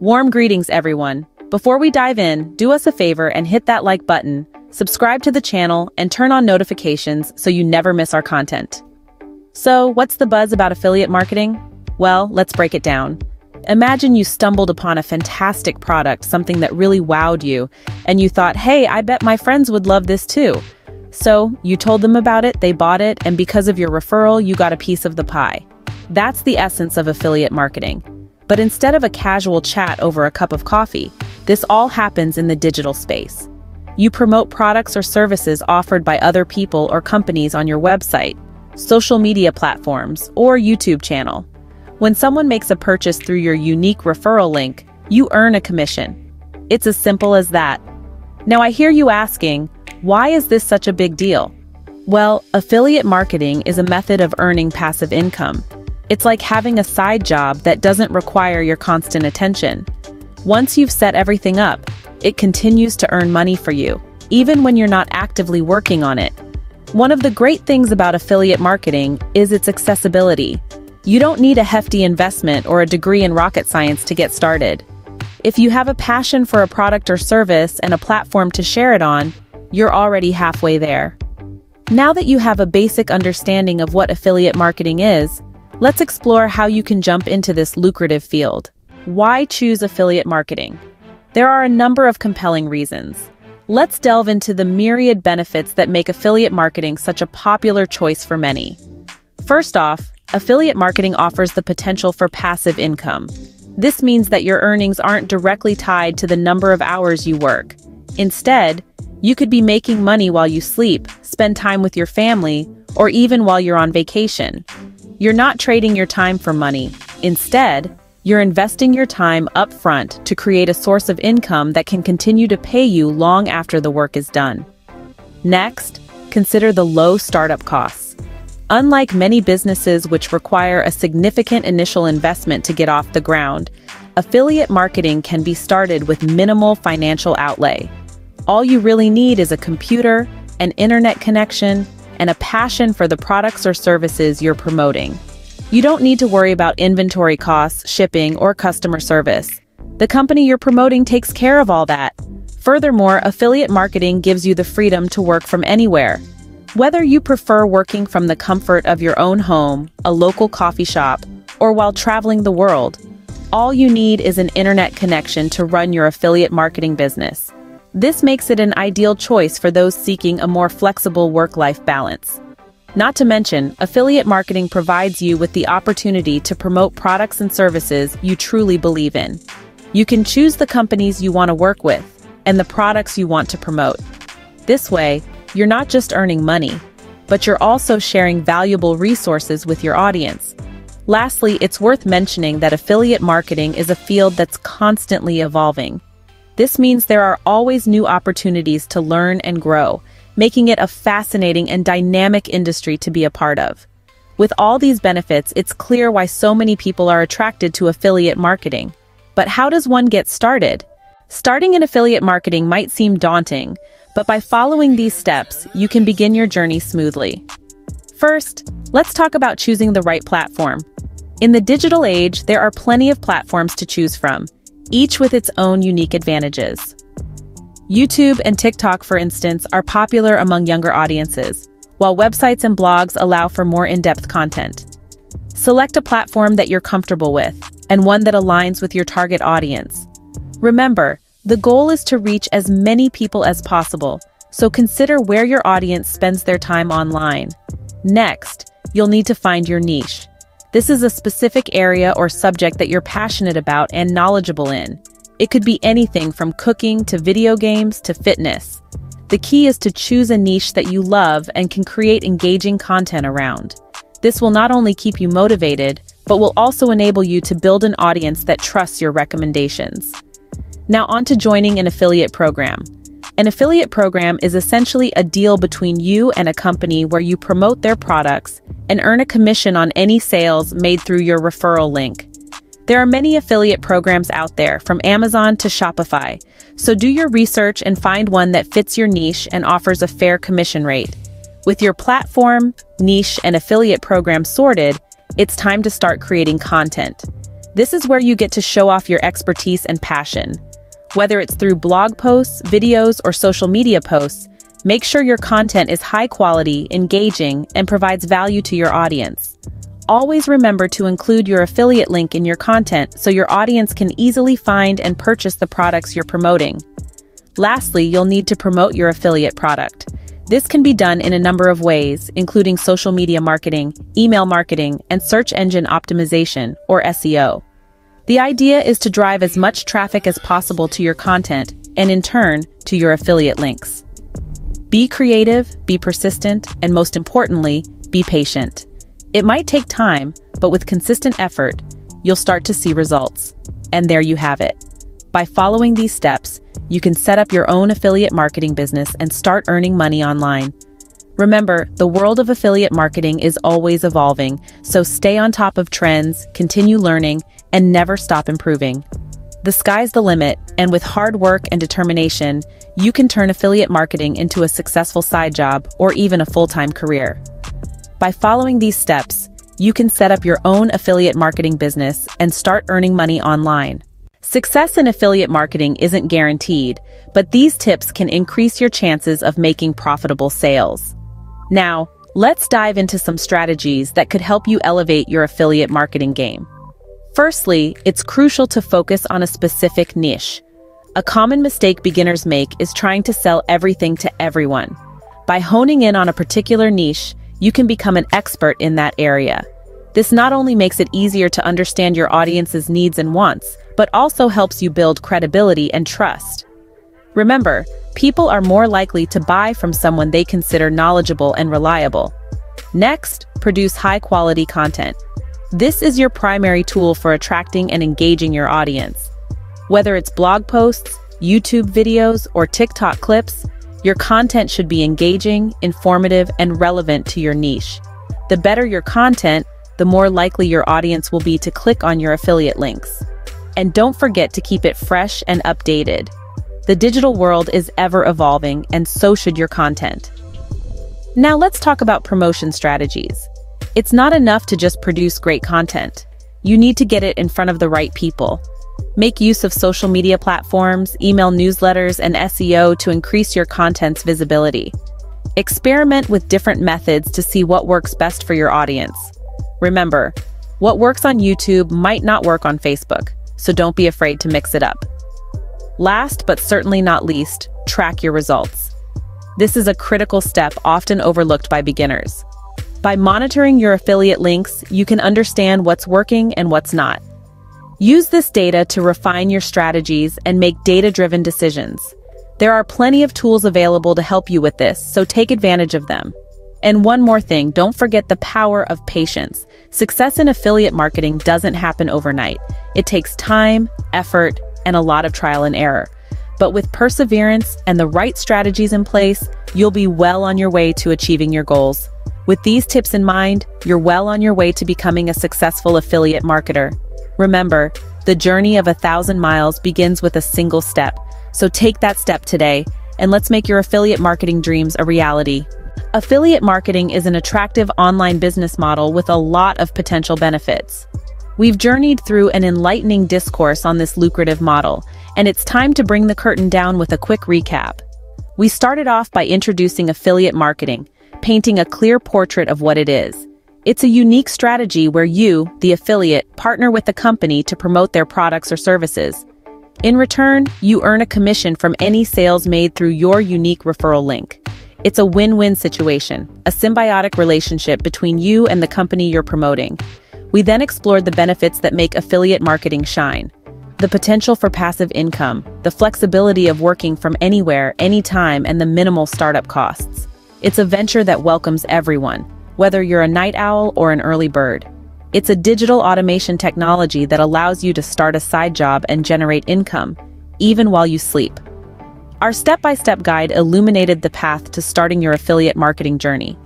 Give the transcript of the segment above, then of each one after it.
Warm greetings, everyone. Before we dive in, do us a favor and hit that like button, subscribe to the channel, and turn on notifications so you never miss our content. So, what's the buzz about affiliate marketing? Well, let's break it down. Imagine you stumbled upon a fantastic product, something that really wowed you, and you thought, hey, I bet my friends would love this too. So, you told them about it, they bought it, and because of your referral, you got a piece of the pie. That's the essence of affiliate marketing. But instead of a casual chat over a cup of coffee, this all happens in the digital space. You promote products or services offered by other people or companies on your website, social media platforms, or YouTube channel. When someone makes a purchase through your unique referral link, you earn a commission. It's as simple as that. Now I hear you asking, why is this such a big deal? Well, affiliate marketing is a method of earning passive income, it's like having a side job that doesn't require your constant attention. Once you've set everything up, it continues to earn money for you, even when you're not actively working on it. One of the great things about affiliate marketing is its accessibility. You don't need a hefty investment or a degree in rocket science to get started. If you have a passion for a product or service and a platform to share it on, you're already halfway there. Now that you have a basic understanding of what affiliate marketing is, Let's explore how you can jump into this lucrative field. Why choose affiliate marketing? There are a number of compelling reasons. Let's delve into the myriad benefits that make affiliate marketing such a popular choice for many. First off, affiliate marketing offers the potential for passive income. This means that your earnings aren't directly tied to the number of hours you work. Instead, you could be making money while you sleep, spend time with your family, or even while you're on vacation. You're not trading your time for money. Instead, you're investing your time upfront to create a source of income that can continue to pay you long after the work is done. Next, consider the low startup costs. Unlike many businesses which require a significant initial investment to get off the ground, affiliate marketing can be started with minimal financial outlay. All you really need is a computer, an internet connection, and a passion for the products or services you're promoting. You don't need to worry about inventory costs, shipping, or customer service. The company you're promoting takes care of all that. Furthermore, affiliate marketing gives you the freedom to work from anywhere. Whether you prefer working from the comfort of your own home, a local coffee shop, or while traveling the world, all you need is an internet connection to run your affiliate marketing business. This makes it an ideal choice for those seeking a more flexible work-life balance. Not to mention, affiliate marketing provides you with the opportunity to promote products and services you truly believe in. You can choose the companies you want to work with and the products you want to promote. This way, you're not just earning money, but you're also sharing valuable resources with your audience. Lastly, it's worth mentioning that affiliate marketing is a field that's constantly evolving. This means there are always new opportunities to learn and grow, making it a fascinating and dynamic industry to be a part of. With all these benefits, it's clear why so many people are attracted to affiliate marketing. But how does one get started? Starting in affiliate marketing might seem daunting, but by following these steps, you can begin your journey smoothly. First, let's talk about choosing the right platform. In the digital age, there are plenty of platforms to choose from, each with its own unique advantages. YouTube and TikTok, for instance, are popular among younger audiences, while websites and blogs allow for more in-depth content. Select a platform that you're comfortable with, and one that aligns with your target audience. Remember, the goal is to reach as many people as possible, so consider where your audience spends their time online. Next, you'll need to find your niche. This is a specific area or subject that you're passionate about and knowledgeable in. It could be anything from cooking to video games to fitness. The key is to choose a niche that you love and can create engaging content around. This will not only keep you motivated, but will also enable you to build an audience that trusts your recommendations. Now on to joining an affiliate program. An affiliate program is essentially a deal between you and a company where you promote their products and earn a commission on any sales made through your referral link. There are many affiliate programs out there, from Amazon to Shopify, so do your research and find one that fits your niche and offers a fair commission rate. With your platform, niche, and affiliate program sorted, it's time to start creating content. This is where you get to show off your expertise and passion. Whether it's through blog posts, videos, or social media posts, make sure your content is high quality, engaging, and provides value to your audience. Always remember to include your affiliate link in your content so your audience can easily find and purchase the products you're promoting. Lastly, you'll need to promote your affiliate product. This can be done in a number of ways, including social media marketing, email marketing, and search engine optimization, or SEO. The idea is to drive as much traffic as possible to your content, and in turn, to your affiliate links. Be creative, be persistent, and most importantly, be patient. It might take time, but with consistent effort, you'll start to see results. And there you have it. By following these steps, you can set up your own affiliate marketing business and start earning money online. Remember, the world of affiliate marketing is always evolving, so stay on top of trends, continue learning, and never stop improving. The sky's the limit, and with hard work and determination, you can turn affiliate marketing into a successful side job or even a full-time career. By following these steps, you can set up your own affiliate marketing business and start earning money online. Success in affiliate marketing isn't guaranteed, but these tips can increase your chances of making profitable sales. Now, let's dive into some strategies that could help you elevate your affiliate marketing game. Firstly, it's crucial to focus on a specific niche. A common mistake beginners make is trying to sell everything to everyone. By honing in on a particular niche, you can become an expert in that area. This not only makes it easier to understand your audience's needs and wants, but also helps you build credibility and trust. Remember, people are more likely to buy from someone they consider knowledgeable and reliable. Next, produce high-quality content. This is your primary tool for attracting and engaging your audience. Whether it's blog posts, YouTube videos, or TikTok clips, your content should be engaging, informative, and relevant to your niche. The better your content, the more likely your audience will be to click on your affiliate links. And don't forget to keep it fresh and updated. The digital world is ever evolving, and so should your content. Now let's talk about promotion strategies. It's not enough to just produce great content. You need to get it in front of the right people. Make use of social media platforms, email newsletters, and SEO to increase your content's visibility. Experiment with different methods to see what works best for your audience. Remember, what works on YouTube might not work on Facebook, so don't be afraid to mix it up. Last but certainly not least, track your results. This is a critical step often overlooked by beginners. By monitoring your affiliate links, you can understand what's working and what's not. Use this data to refine your strategies and make data-driven decisions. There are plenty of tools available to help you with this, so take advantage of them. And one more thing, don't forget the power of patience. Success in affiliate marketing doesn't happen overnight. It takes time, effort, and a lot of trial and error. But with perseverance and the right strategies in place, you'll be well on your way to achieving your goals. With these tips in mind, you're well on your way to becoming a successful affiliate marketer. Remember, the journey of a thousand miles begins with a single step. So take that step today, and let's make your affiliate marketing dreams a reality. Affiliate marketing is an attractive online business model with a lot of potential benefits. We've journeyed through an enlightening discourse on this lucrative model, and it's time to bring the curtain down with a quick recap. We started off by introducing affiliate marketing, painting a clear portrait of what it is. It's a unique strategy where you, the affiliate, partner with the company to promote their products or services. In return, you earn a commission from any sales made through your unique referral link. It's a win-win situation, a symbiotic relationship between you and the company you're promoting. We then explored the benefits that make affiliate marketing shine. The potential for passive income, the flexibility of working from anywhere, anytime, and the minimal startup costs. It's a venture that welcomes everyone, whether you're a night owl or an early bird. It's a digital automation technology that allows you to start a side job and generate income, even while you sleep. Our step-by-step -step guide illuminated the path to starting your affiliate marketing journey.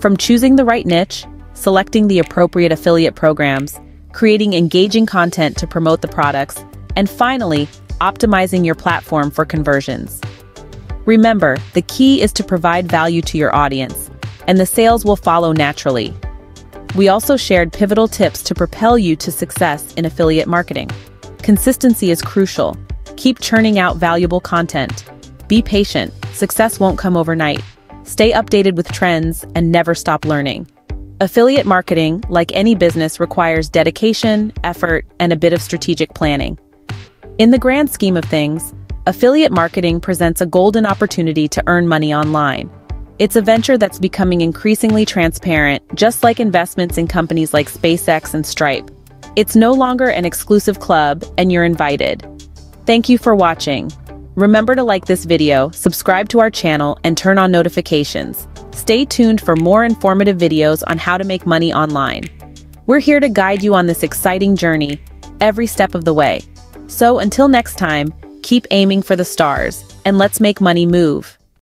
From choosing the right niche, selecting the appropriate affiliate programs, creating engaging content to promote the products, and finally, optimizing your platform for conversions. Remember, the key is to provide value to your audience, and the sales will follow naturally. We also shared pivotal tips to propel you to success in affiliate marketing. Consistency is crucial. Keep churning out valuable content. Be patient, success won't come overnight. Stay updated with trends and never stop learning. Affiliate marketing, like any business, requires dedication, effort, and a bit of strategic planning. In the grand scheme of things, affiliate marketing presents a golden opportunity to earn money online. It's a venture that's becoming increasingly transparent, just like investments in companies like SpaceX and Stripe. It's no longer an exclusive club, and you're invited. Thank you for watching. Remember to like this video, subscribe to our channel, and turn on notifications. Stay tuned for more informative videos on how to make money online. We're here to guide you on this exciting journey, every step of the way. So until next time, keep aiming for the stars, and let's make money move.